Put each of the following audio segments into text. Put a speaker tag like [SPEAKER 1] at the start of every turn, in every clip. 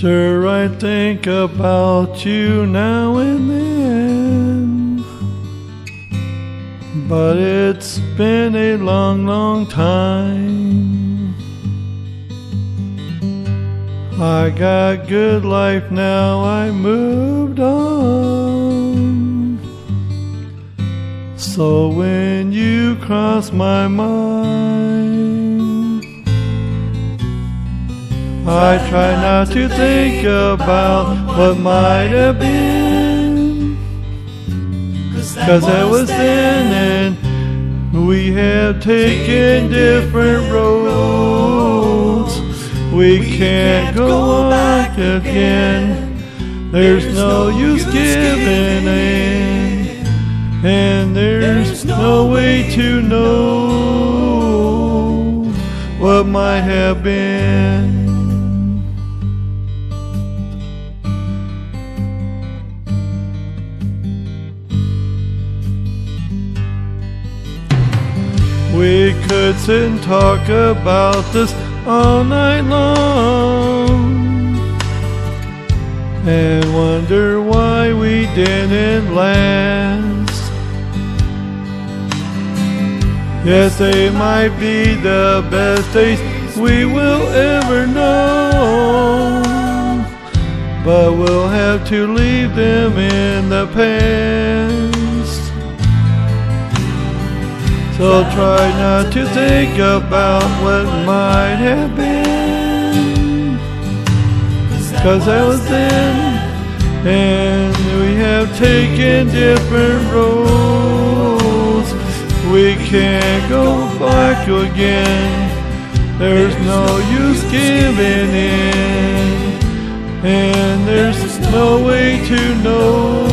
[SPEAKER 1] Sir, I think about you now and then. But it's been a long, long time. I got good life now, I moved on. So when you cross my mind, I try not to think about what might have been. Cause that was then and we have taken different roads. We can't go back again. There's no use giving in. And there's no way to know what might have been. We could sit and talk about this all night long and wonder why we didn't last. Yes, they might be the best days we will ever know, but we'll have to leave them in the past. So try not to think about what might have been. Cause I was then, and we have taken different roads. We can't go back again. There's no use giving in, and there's no way to know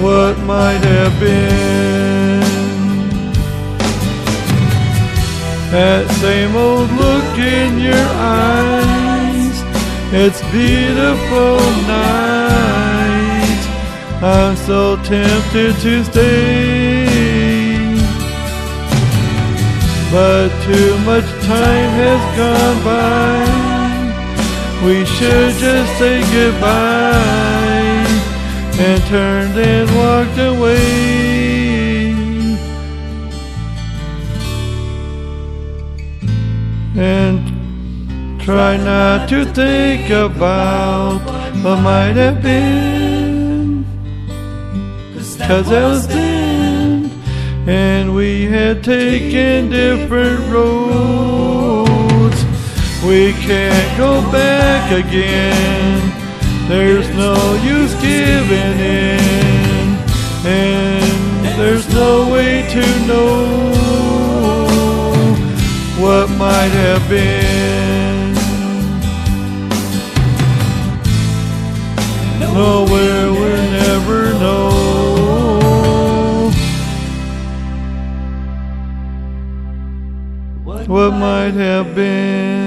[SPEAKER 1] what might have been. That same old look in your eyes, it's beautiful night. I'm so tempted to stay, but too much time has gone by. We should just say goodbye and turned and walked away. And try not to think about what might have been. Cause I was then, and we had taken different roads. We can't go back again. There's no use giving in, and there's no way to know might have been. Nowhere we'll never know. What might have been.